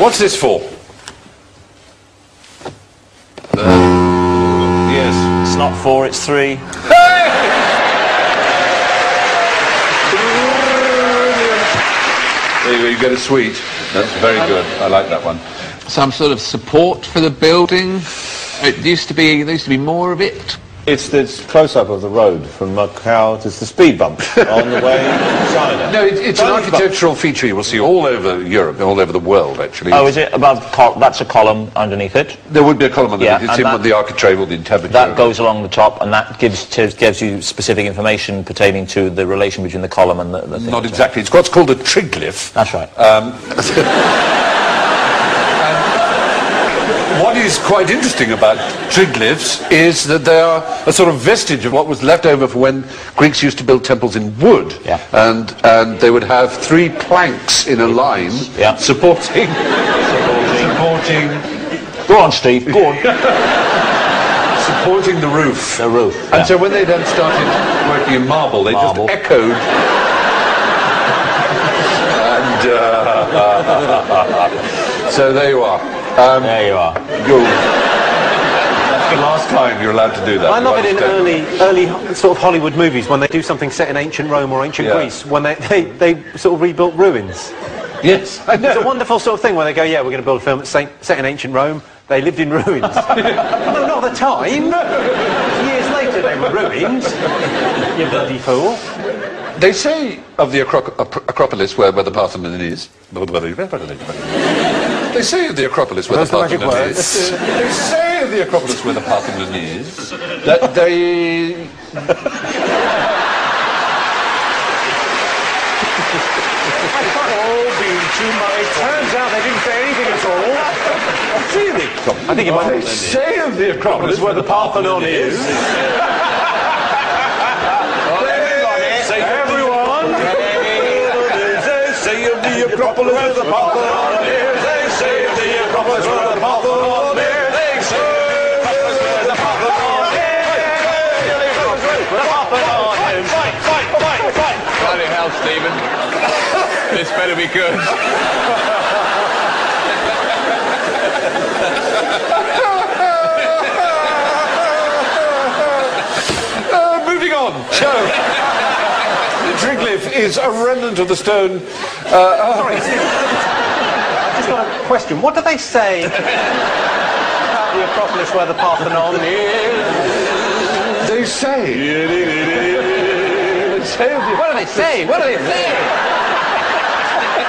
What's this for? Uh, yes. It's not four, it's three. There you, go, you get a sweet. That's very good. I like that one. Some sort of support for the building. It used to be there used to be more of it. It's this close-up of the road from Macau. It's the speed bump on the way to China. No, it, it's an Tiny bump. architectural feature you will see all over Europe, all over the world, actually. Oh, is it above? Col- that's a column underneath it. There would be a column underneath. Yeah, it's and in that- with the architrave, the entablature. That goes along the top, and that gives gives you specific information pertaining to the relation between the column and the, the thing. Not exactly. It's what's called a triglyph. That's right. Um, What is quite interesting about triglyphs is that they are a sort of vestige of what was left over for when Greeks used to build temples in wood. Yeah. And, and they would have three planks in a line Yeah. supporting, supporting, Go on, Steve. Go on. supporting the roof. the roof. And so when they then started working in marble, they Marble. just echoed. and uh, so there you are. Um, there you are. That's the last time you're allowed to do that. I love it in early, early sort of Hollywood movies when they do something set in ancient Rome or ancient Yeah. Greece, when they, they, they sort of rebuilt ruins. Yes, I It's a wonderful sort of thing where they go, yeah, we're going to build a film that's set set in ancient Rome. They lived in ruins. no, not the time. Years later, they were ruined. You bloody fool. They say of the Acro- Acropolis where, where the Parthenon is. They say of the Acropolis where Those the Parthenon words. is. They say of the Acropolis where the Parthenon is that they. All been too much. It turns out they didn't say anything at all. Really? I think it might They say of the Acropolis where the Parthenon is. Say Everyone. They say of the Acropolis where the Parthenon is. They say of the. Fight, fight, fight, fight. Bloody hell, Stephen. this better be good. Uh, moving on. So, the triglyph is a remnant of the stone. Sorry, I've just question. What do they say about the Acropolis where the Parthenon is? They say. They say What do they say? What do they say?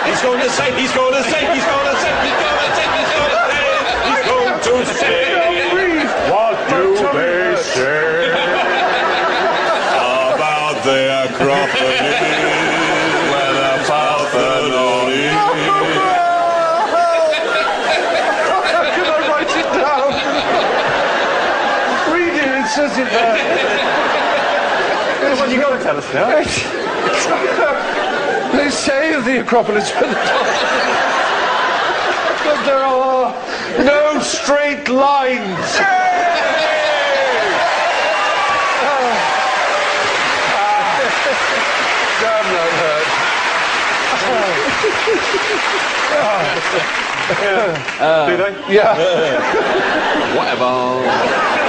He's going to say, he's going to say, he's going to say, he's going to say, he's going to say, he's going to say. What do they say about the Acropolis where the Parthenon is? How can I write it down? Read it, it says it there. Well, you've got to tell us now. They say the Acropolis the that there are no straight lines. Damn, that hurt. Do they? Yeah. Whatever.